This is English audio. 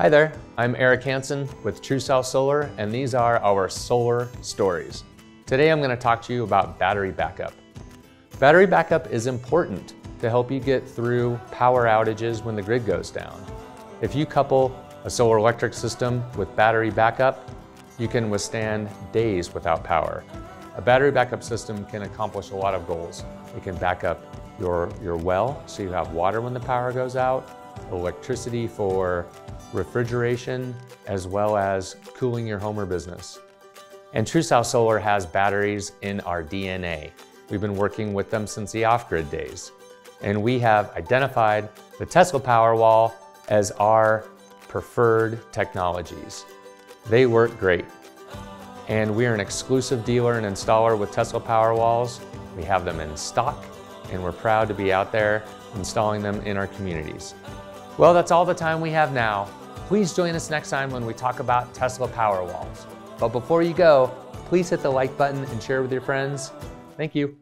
Hi there, I'm Eric Hansen with TrueSouth Solar, and these are our solar stories. Today I'm going to talk to you about battery backup. Battery backup is important to help you get through power outages when the grid goes down. If you couple a solar electric system with battery backup, you can withstand days without power. A battery backup system can accomplish a lot of goals. It can back up your, your well so you have water when the power goes out, electricity for refrigeration, as well as cooling your home or business. And TrueSouth Solar has batteries in our DNA. We've been working with them since the off-grid days. And we have identified the Tesla Powerwall as our preferred technologies. They work great. And we are an exclusive dealer and installer with Tesla Powerwalls. We have them in stock and we're proud to be out there installing them in our communities. Well, that's all the time we have now. Please join us next time when we talk about Tesla Powerwalls. But before you go, please hit the like button and share with your friends. Thank you.